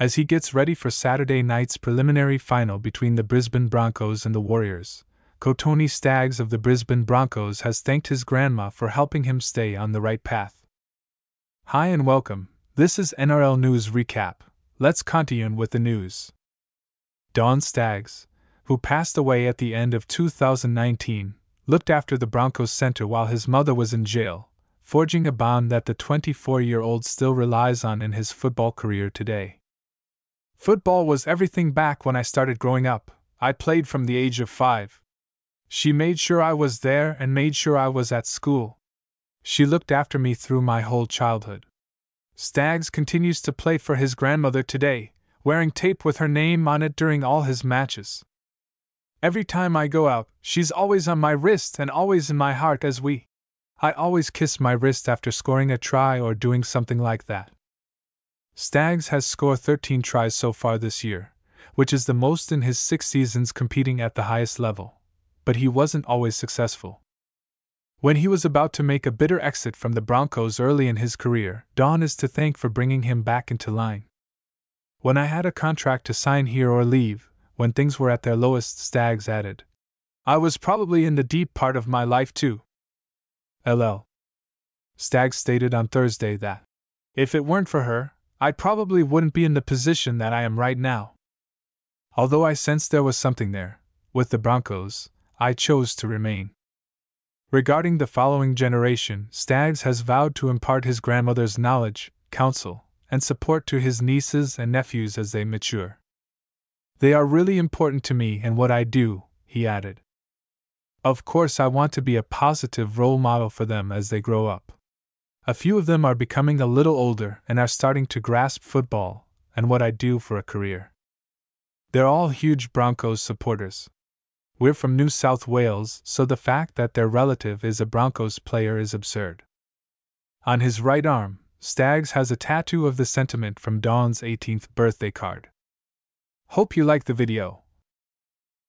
as he gets ready for Saturday night's preliminary final between the Brisbane Broncos and the Warriors. Kotoni Staggs of the Brisbane Broncos has thanked his grandma for helping him stay on the right path. Hi and welcome, this is NRL News Recap. Let's continue with the news. Dawn Staggs, who passed away at the end of 2019, looked after the Broncos center while his mother was in jail, forging a bond that the 24 year old still relies on in his football career today. Football was everything back when I started growing up. I played from the age of five. She made sure I was there and made sure I was at school. She looked after me through my whole childhood. Staggs continues to play for his grandmother today, wearing tape with her name on it during all his matches. Every time I go out, she's always on my wrist and always in my heart as we. I always kiss my wrist after scoring a try or doing something like that. Staggs has scored 13 tries so far this year, which is the most in his six seasons competing at the highest level, but he wasn't always successful. When he was about to make a bitter exit from the Broncos early in his career, Dawn is to thank for bringing him back into line. When I had a contract to sign here or leave, when things were at their lowest, Staggs added. I was probably in the deep part of my life too. LL. Staggs stated on Thursday that, if it weren't for her, I probably wouldn't be in the position that I am right now. Although I sensed there was something there, with the Broncos, I chose to remain. Regarding the following generation, Staggs has vowed to impart his grandmother's knowledge, counsel, and support to his nieces and nephews as they mature. They are really important to me and what I do, he added. Of course, I want to be a positive role model for them as they grow up. A few of them are becoming a little older and are starting to grasp football and what I do for a career. They're all huge Broncos supporters. We're from New South Wales, so the fact that their relative is a Broncos player is absurd. On his right arm, Staggs has a tattoo of the sentiment from Dawn's 18th birthday card. Hope you like the video.